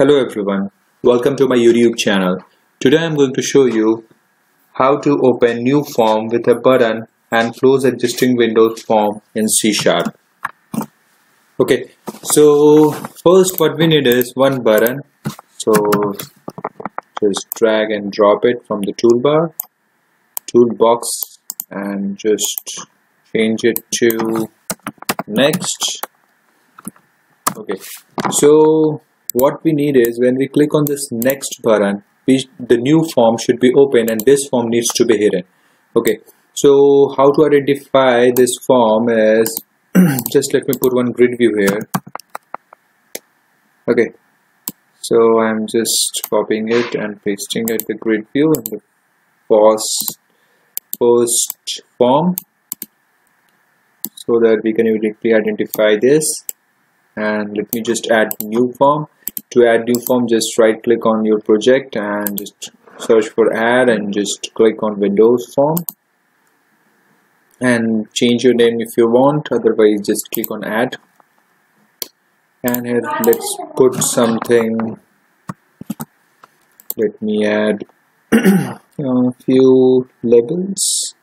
Hello everyone, welcome to my YouTube channel. Today I'm going to show you how to open new form with a button and close existing Windows form in C Sharp. Okay, so first what we need is one button. So just drag and drop it from the toolbar, toolbox and just change it to next. Okay, so what we need is when we click on this next button we, the new form should be open and this form needs to be hidden. Okay. So how to identify this form is just let me put one grid view here. Okay. So I'm just copying it and pasting it the grid view the first first form so that we can immediately identify this. And let me just add new form to add new form just right click on your project and just search for add and just click on windows form. And change your name if you want otherwise just click on add. And here let's put something. Let me add a few labels.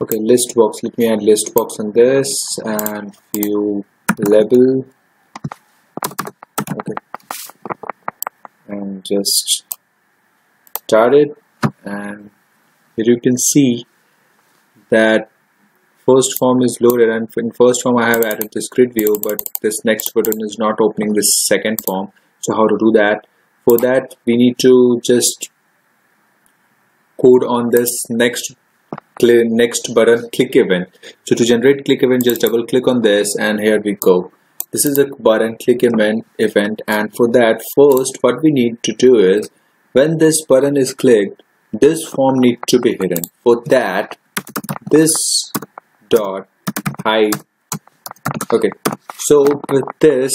Okay list box. Let me add list box on this and few label just start it and here you can see that first form is loaded. And in first form I have added this grid view but this next button is not opening this second form. So how to do that? For that we need to just code on this next next button click event. So to generate click event just double click on this and here we go this is a button click event event and for that first what we need to do is when this button is clicked this form needs to be hidden. For that this dot hide. Okay so with this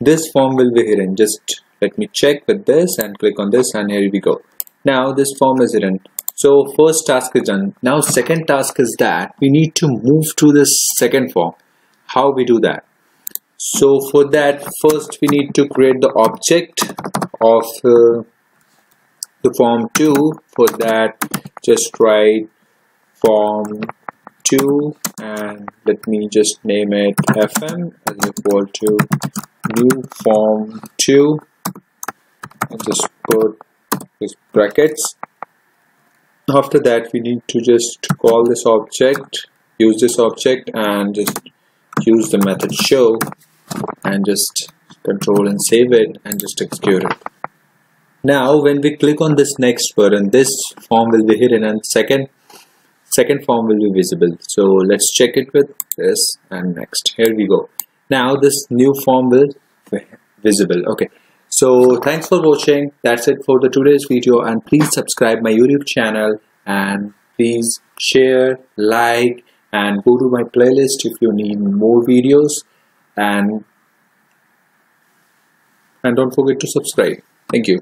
this form will be hidden. Just let me check with this and click on this and here we go. Now this form is hidden. So first task is done. Now second task is that we need to move to this second form how we do that. So for that first we need to create the object of uh, the form 2 for that just write form 2 and let me just name it fm as equal to new form 2 and just put this brackets. After that we need to just call this object use this object and just use the method show and just control and save it and just execute it. Now when we click on this next button this form will be hidden and second second form will be visible. So let's check it with this and next. Here we go. Now this new form will be visible. Okay. So thanks for watching. That's it for the today's video and please subscribe my youtube channel and please share like and go to my playlist if you need more videos. And and don't forget to subscribe. Thank you